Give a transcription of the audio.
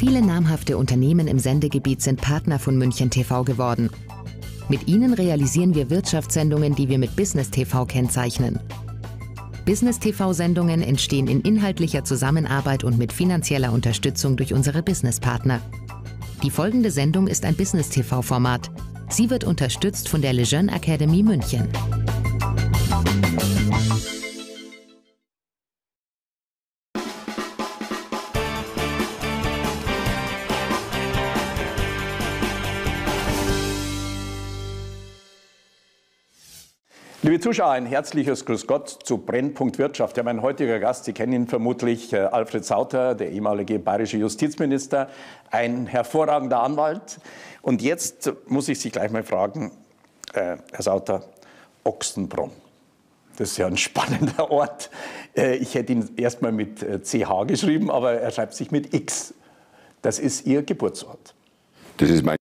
Viele namhafte Unternehmen im Sendegebiet sind Partner von München TV geworden. Mit ihnen realisieren wir Wirtschaftssendungen, die wir mit Business TV kennzeichnen. Business TV-Sendungen entstehen in inhaltlicher Zusammenarbeit und mit finanzieller Unterstützung durch unsere Businesspartner. Die folgende Sendung ist ein Business TV-Format. Sie wird unterstützt von der Lejeune Academy München. Liebe Zuschauer, ein herzliches Grüß Gott zu Brennpunkt Wirtschaft. Ja, mein heutiger Gast, Sie kennen ihn vermutlich, äh, Alfred Sauter, der ehemalige bayerische Justizminister, ein hervorragender Anwalt. Und jetzt muss ich Sie gleich mal fragen, äh, Herr Sauter, Ochsenbronn. Das ist ja ein spannender Ort. Äh, ich hätte ihn erstmal mit CH geschrieben, aber er schreibt sich mit X. Das ist Ihr Geburtsort. Das ist mein